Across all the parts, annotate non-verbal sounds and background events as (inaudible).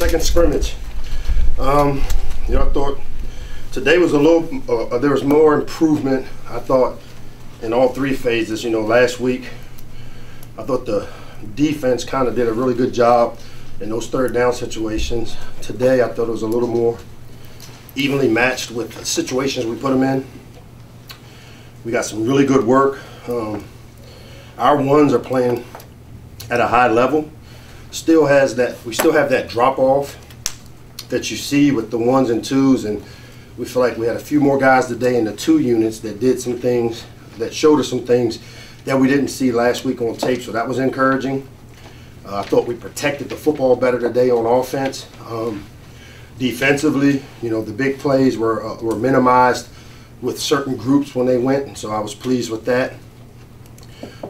second scrimmage. Um, you know, I thought today was a little, uh, there was more improvement, I thought, in all three phases. You know, last week, I thought the defense kind of did a really good job in those third down situations. Today, I thought it was a little more evenly matched with the situations we put them in. We got some really good work. Um, our ones are playing at a high level. Still has that, we still have that drop off that you see with the ones and twos and we feel like we had a few more guys today in the two units that did some things, that showed us some things that we didn't see last week on tape, so that was encouraging. Uh, I thought we protected the football better today on offense. Um, defensively, you know, the big plays were, uh, were minimized with certain groups when they went, and so I was pleased with that.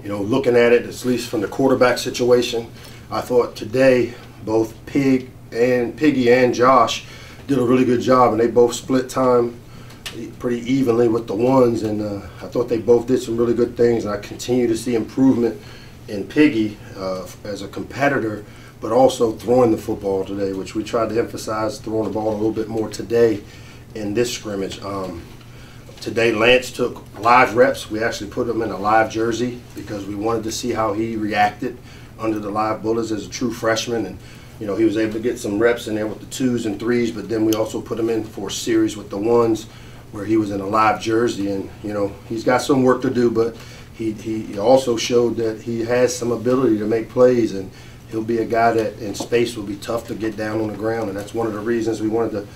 You know, looking at it, at least from the quarterback situation, I thought today both Pig and Piggy and Josh did a really good job, and they both split time pretty evenly with the ones, and uh, I thought they both did some really good things, and I continue to see improvement in Piggy uh, as a competitor, but also throwing the football today, which we tried to emphasize throwing the ball a little bit more today in this scrimmage. Um, today, Lance took live reps. We actually put him in a live jersey because we wanted to see how he reacted under the live bullets as a true freshman, and you know, he was able to get some reps in there with the twos and threes, but then we also put him in for a series with the ones where he was in a live jersey. And, you know, he's got some work to do, but he, he also showed that he has some ability to make plays. And he'll be a guy that in space will be tough to get down on the ground. And that's one of the reasons we wanted to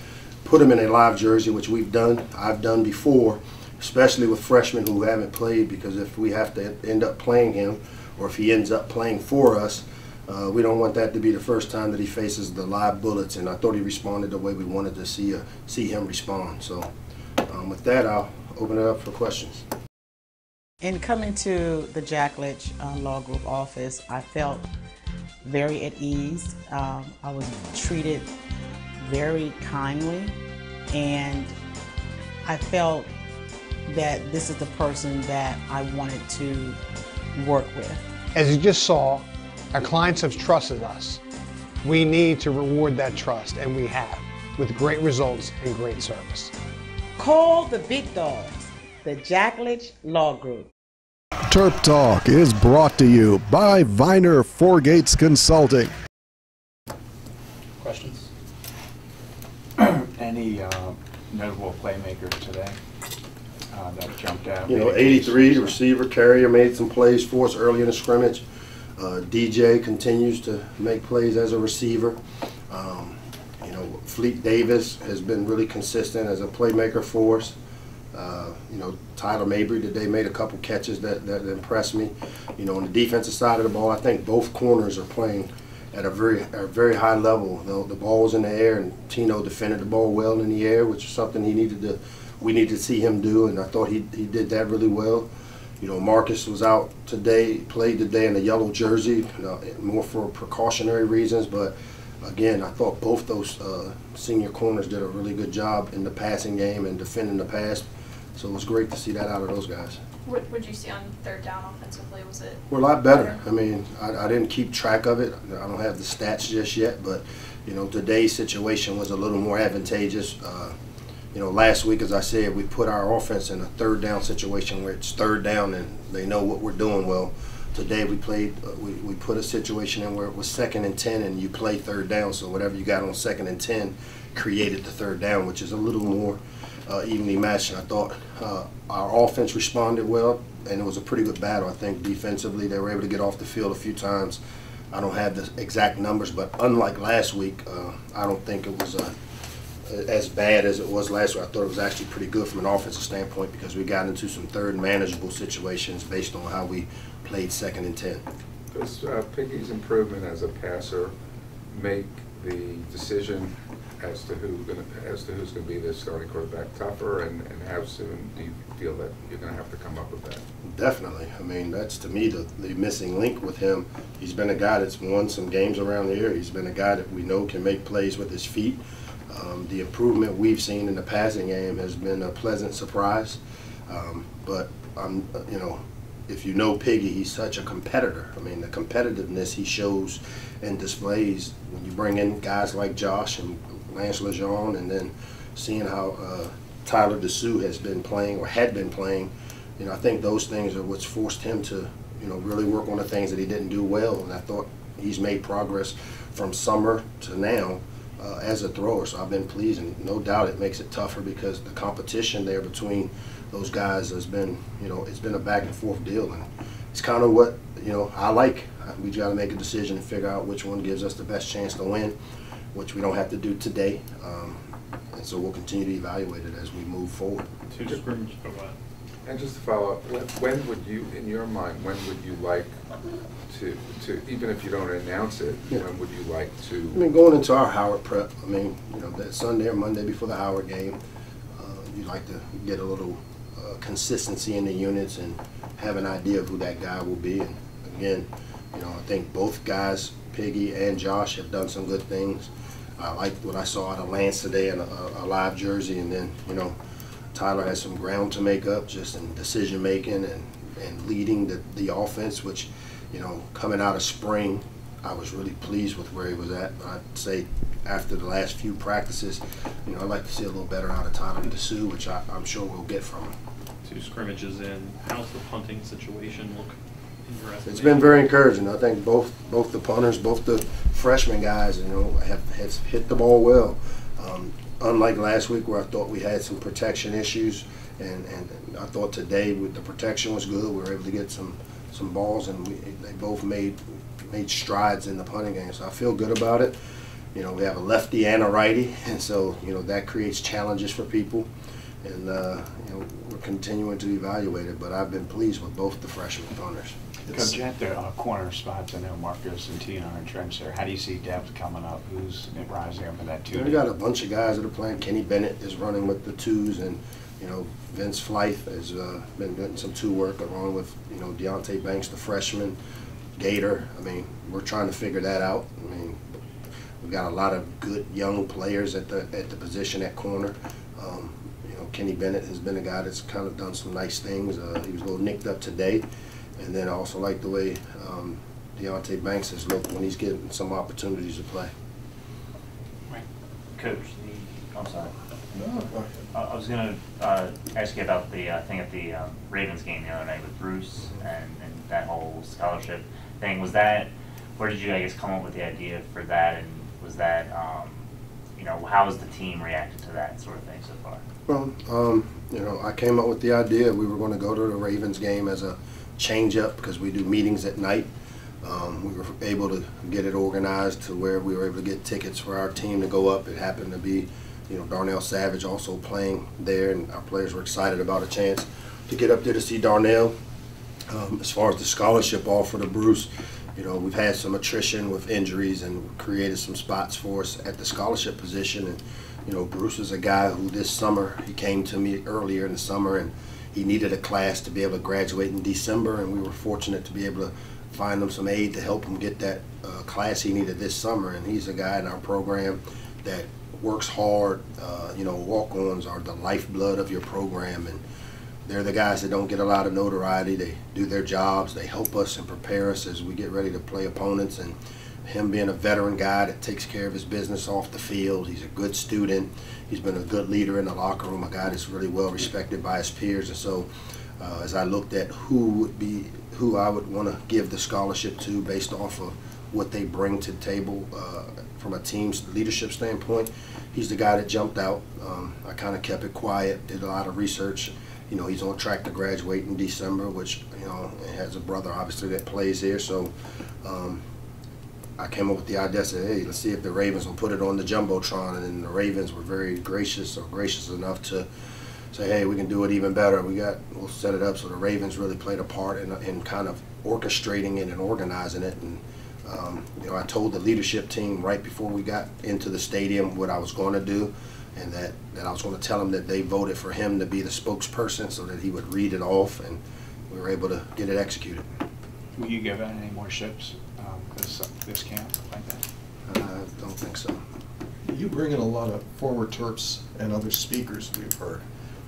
put him in a live jersey, which we've done, I've done before, especially with freshmen who haven't played, because if we have to end up playing him, or if he ends up playing for us, uh, we don't want that to be the first time that he faces the live bullets, and I thought he responded the way we wanted to see uh, see him respond. So, um, with that, I'll open it up for questions. In coming to the Jack Leach uh, Law Group office, I felt very at ease. Um, I was treated very kindly, and I felt that this is the person that I wanted to work with. As you just saw, our clients have trusted us. We need to reward that trust, and we have, with great results and great service. Call the big dogs, the Jack Leach Law Group. Terp Talk is brought to you by Viner Gates Consulting. Questions? (clears throat) Any uh, notable playmakers today uh, that jumped out? You know, 83, the receiver carrier made some plays for us early in the scrimmage. Uh, DJ continues to make plays as a receiver. Um, you know, Fleet Davis has been really consistent as a playmaker for us. Uh, you know, Tyler Mabry today made a couple catches that, that impressed me. You know, on the defensive side of the ball, I think both corners are playing at a very a very high level. You know, the ball was in the air, and Tino defended the ball well in the air, which is something he needed to we need to see him do, and I thought he, he did that really well. You know, Marcus was out today, played today in a yellow jersey, you know, more for precautionary reasons. But again, I thought both those uh, senior corners did a really good job in the passing game and defending the pass. So it was great to see that out of those guys. What would you see on third down offensively? Was it? We're a lot better. I mean, I, I didn't keep track of it. I don't have the stats just yet, but you know, today's situation was a little more advantageous. Uh, you know, last week, as I said, we put our offense in a third down situation where it's third down and they know what we're doing. Well, today we played, uh, we, we put a situation in where it was second and 10 and you play third down. So whatever you got on second and 10 created the third down, which is a little more uh, evenly matched. And I thought uh, our offense responded well and it was a pretty good battle. I think defensively they were able to get off the field a few times. I don't have the exact numbers, but unlike last week, uh, I don't think it was a as bad as it was last year. I thought it was actually pretty good from an offensive standpoint because we got into some third manageable situations based on how we played second and ten. Does uh, Piggy's improvement as a passer make the decision as to who gonna, as to who's going to be the starting quarterback tougher, and, and how soon do you feel that you're going to have to come up with that? Definitely. I mean, that's to me the, the missing link with him. He's been a guy that's won some games around here. He's been a guy that we know can make plays with his feet. Um, the improvement we've seen in the passing game has been a pleasant surprise. Um, but I'm, you know, if you know Piggy, he's such a competitor. I mean, the competitiveness he shows and displays when you bring in guys like Josh and Lance LeGendre, and then seeing how uh, Tyler DeSue has been playing or had been playing, you know, I think those things are what's forced him to, you know, really work on the things that he didn't do well. And I thought he's made progress from summer to now uh, as a thrower. So I've been pleased, and no doubt it makes it tougher because the competition there between those guys has been, you know, it's been a back and forth deal, and it's kind of what you know I like. We got to make a decision and figure out which one gives us the best chance to win, which we don't have to do today. Um, and so we'll continue to evaluate it as we move forward. Two scrimmage, go ahead. And just to follow up, when, when would you, in your mind, when would you like to, to, even if you don't announce it, Yeah. when would you like to? I mean, going into our Howard prep, I mean, you know, that Sunday or Monday before the Howard game, uh, you like to get a little uh, consistency in the units and have an idea of who that guy will be. And again, you know, I think both guys, Piggy and Josh, have done some good things. I liked what I saw out of Lance today in a, a live jersey, and then, you know, Tyler has some ground to make up just in decision making and, and leading the, the offense, which, you know, coming out of spring, I was really pleased with where he was at. I'd say after the last few practices, you know, I'd like to see a little better out of Tyler DeSue, which I, I'm sure we'll get from him. two scrimmages in. How's the punting situation look in your estimation? It's been very encouraging. I think both both the punters, both the freshman guys, you know, have has hit the ball well. Um, unlike last week where I thought we had some protection issues, and, and I thought today with the protection was good. We were able to get some some balls, and we, they both made made strides in the punting game. So I feel good about it. You know, we have a lefty and a righty, (laughs) and so you know that creates challenges for people. And uh, you know, we're continuing to evaluate it, but I've been pleased with both the freshman punters. Coach, at the uh, corner spots, I know Marcus and Tino are entrenched there. How do you see depth coming up? Who's rising up in that two? We got a bunch of guys that are playing. Kenny Bennett is running with the twos, and you know Vince Flythe has uh, been getting some two work along with you know Deonte Banks, the freshman, Gator. I mean, we're trying to figure that out. I mean, we've got a lot of good young players at the at the position at corner. Um, you know, Kenny Bennett has been a guy that's kind of done some nice things. Uh, he was a little nicked up today, and then I also like the way um, Deonte Banks has looked when he's getting some opportunities to play. Right. Coach, the, I'm sorry. I I was gonna uh, ask you about the uh, thing at the um, Ravens game the other night with Bruce and, and that whole scholarship thing. Was that, where did you, I guess, come up with the idea for that? And was that, um, you know, how has the team reacted to that sort of thing so far? Well, um, you know, I came up with the idea we were going to go to the Ravens game as a change up because we do meetings at night. Um, we were able to get it organized to where we were able to get tickets for our team to go up. It happened to be, you know, Darnell Savage also playing there, and our players were excited about a chance to get up there to see Darnell. Um, as far as the scholarship offer to Bruce, you know, we've had some attrition with injuries and created some spots for us at the scholarship position. And, you know, Bruce is a guy who this summer, he came to me earlier in the summer and he needed a class to be able to graduate in December. And we were fortunate to be able to find him some aid to help him get that uh, class he needed this summer. And he's a guy in our program that works hard. Uh, you know, walk-ons are the lifeblood of your program. And, they're the guys that don't get a lot of notoriety. They do their jobs. They help us and prepare us as we get ready to play opponents. And him being a veteran guy that takes care of his business off the field. He's a good student. He's been a good leader in the locker room. A guy that's really well respected by his peers. And so, uh, as I looked at who would be who I would want to give the scholarship to based off of what they bring to the table uh, from a team's leadership standpoint, he's the guy that jumped out. Um, I kind of kept it quiet, did a lot of research you know, he's on track to graduate in December, which, you know, has a brother obviously that plays here. So um, I came up with the idea, said, hey, let's see if the Ravens will put it on the Jumbotron. And then the Ravens were very gracious or gracious enough to say, hey, we can do it even better. We got, we'll set it up so the Ravens really played a part in, in kind of orchestrating it and organizing it. And, um, you know, I told the leadership team right before we got into the stadium what I was going to do and that, that I was going to tell them that they voted for him to be the spokesperson so that he would read it off and we were able to get it executed. Will you give out any more ships um, this, this camp like that? I don't think so. You bring in a lot of former Terps and other speakers we've heard.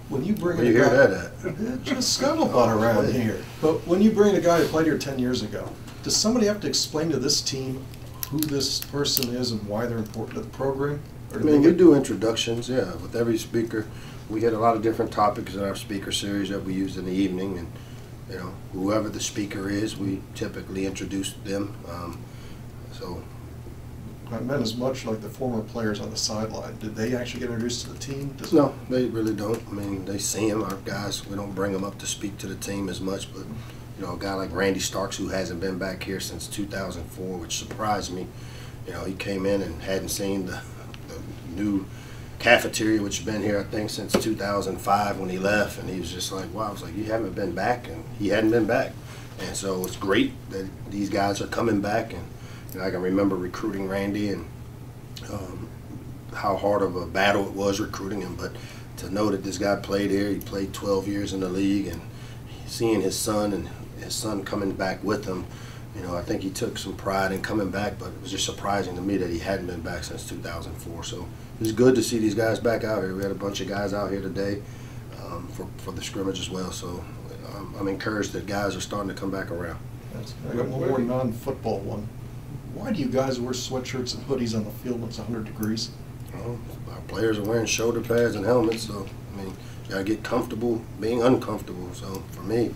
when you bring Where in you a hear guy, that at? (laughs) Just scuttlebutt around here. But when you bring a guy who played here ten years ago, does somebody have to explain to this team who this person is and why they're important to the program? Or I mean, we do introductions, yeah, with every speaker. We had a lot of different topics in our speaker series that we used in the evening, and, you know, whoever the speaker is, we typically introduce them. Um, So, I meant as much like the former players on the sideline. Did they actually get introduced to the team? Does- no, they really don't. I mean, they see them, our guys, we don't bring them up to speak to the team as much, but, you know, a guy like Randy Starks, who hasn't been back here since 2004, which surprised me. You know, he came in and hadn't seen the, the new cafeteria, which has been here, I think, since 2005 when he left, and he was just like, wow, I was like, you haven't been back, and he hadn't been back. And so it's great that these guys are coming back, and, and I can remember recruiting Randy and um, how hard of a battle it was recruiting him, but to know that this guy played here, he played 12 years in the league, and seeing his son and his son coming back with him, you know, I think he took some pride in coming back, but it was just surprising to me that he hadn't been back since 2004. So it was good to see these guys back out here. We had a bunch of guys out here today um, for, for the scrimmage as well. So um, I'm encouraged that guys are starting to come back around. That's- I got one more non-football one. Why do you guys wear sweatshirts and hoodies on the field when it's hundred degrees? Well, our players are wearing shoulder pads and helmets, so I mean, you gotta get comfortable being uncomfortable. So for me,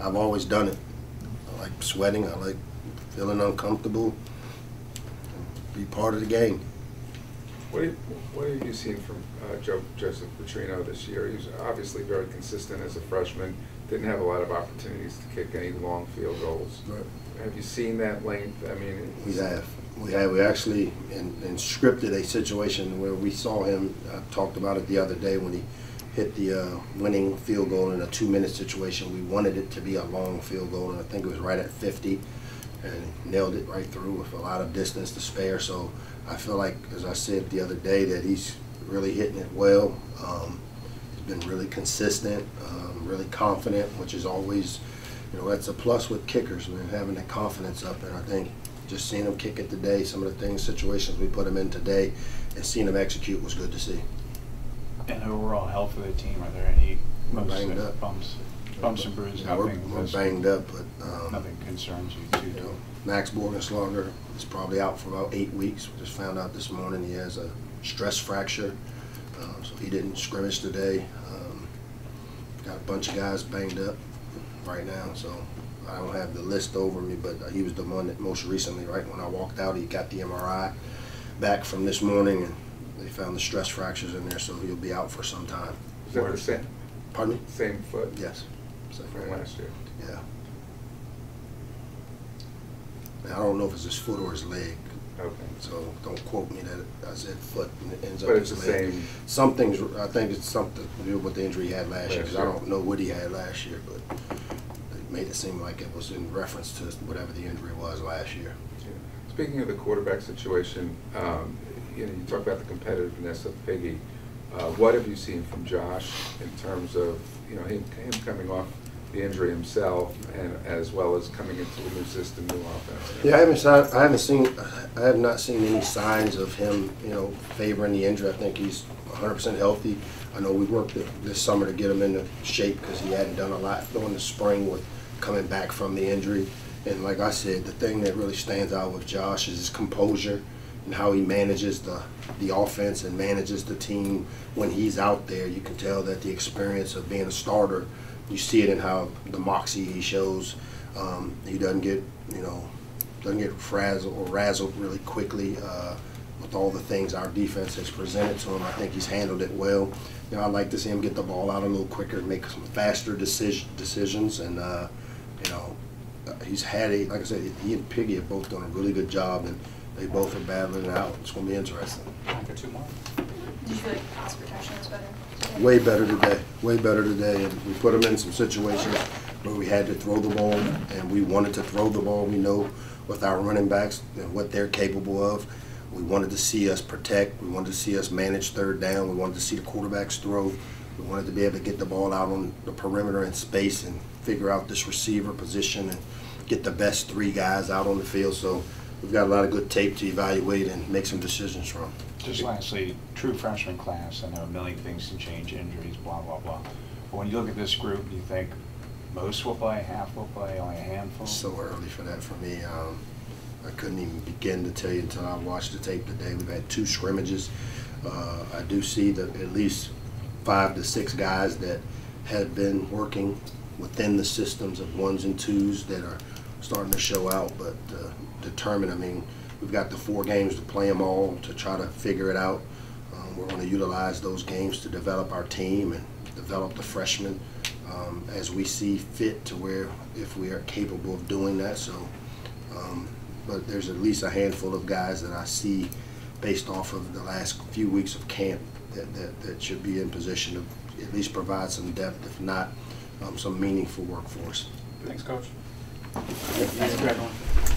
I've always done it. I like sweating. I like feeling uncomfortable. Be part of the game. What, you- what have you seen from uh, Joe, Joseph Petrino this year? He was obviously very consistent as a freshman, didn't have a lot of opportunities to kick any long field goals. Have you seen that length? I mean, We have. We have. We actually in, in scripted a situation where we saw him. I talked about it the other day when he hit the uh, winning field goal in a two-minute situation. We wanted it to be a long field goal, and I think it was right at 50, and nailed it right through with a lot of distance to spare. So I feel like, as I said the other day, that he's really hitting it well. Um, he's been really consistent, um, really confident, which is always, you know, that's a plus with kickers, man, having that confidence up. And I think just seeing him kick it today, some of the things, situations we put him in today, and seeing him execute was good to see. And overall health of the team, are there any Banged up. bumps, bumps and bruises? Yeah, we're, we're banged up, but um, Nothing concerns you too, you know, Max Borgenslager is probably out for about eight weeks. We just found out this morning he has a stress fracture, uh, so he didn't scrimmage today. Um, got a bunch of guys banged up right now, so I don't have the list over me, but uh, he was the one that most recently, right when I walked out, he got the MRI back from this morning, and they found the stress fractures in there, so he'll be out for some time. Is that the same, Pardon me? same foot Yes. So, from last year? Yeah. Now, I don't know if it's his foot or his leg, Okay. so don't quote me that I said foot and it ends up But it's his the leg. same, Something's, I think it's something to do with the injury he had last year, because I don't know what he had last year, but it made it seem like it was in reference to whatever the injury was last year. Speaking of the quarterback situation, um, you know, you talk about the competitiveness of Piggy. Uh, What have you seen from Josh in terms of, you know, him him coming off the injury himself and as well as coming into the new system, new offense? Yeah, I haven't seen, I haven't seen, I have not seen any signs of him, you know, favoring the injury. I think he's 100% healthy. I know we worked this summer to get him into shape because he hadn't done a lot during the spring with coming back from the injury. And like I said, the thing that really stands out with Josh is his composure and how he manages the, the offense and manages the team when he's out there. You can tell that the experience of being a starter, you see it in how the moxie he shows. Um, he doesn't get, you know, doesn't get frazzled or razzled really quickly uh, with all the things our defense has presented to him. I think he's handled it well. You know, I'd like to see him get the ball out a little quicker, make some faster decision, decisions, and uh, you know, he's had a like I said, he and Piggy have both done a really good job, and they both are battling it out. It's going to be interesting. For two more. Did you feel like pass protection was better? today? Way better today. Way better today. And we put them in some situations where we had to throw the ball, and we wanted to throw the ball. We know with our running backs and what they're capable of. We wanted to see us protect. We wanted to see us manage third down. We wanted to see the quarterbacks throw. We wanted to be able to get the ball out on the perimeter in space and figure out this receiver position and get the best three guys out on the field. So we've got a lot of good tape to evaluate and make some decisions from. Just lastly, true freshman class, I know a million things can change, injuries, blah, blah, blah. But when you look at this group, do you think most will play, half will play, only a handful? So early for that for me. Um, I couldn't even begin to tell you until I watched the tape today. We've had two scrimmages. Uh, I do see that at least five to six guys that have been working within the systems of ones and twos that are starting to show out, but uh, determined, I mean, we've got the four games to play them all to try to figure it out. Um, we're going to utilize those games to develop our team and develop the freshmen um, as we see fit to where if we are capable of doing that. So, um, but there's at least a handful of guys that I see based off of the last few weeks of camp that, that, that should be in position to at least provide some depth, if not um, some meaningful work for us. Thanks, Coach. Thanks, everyone.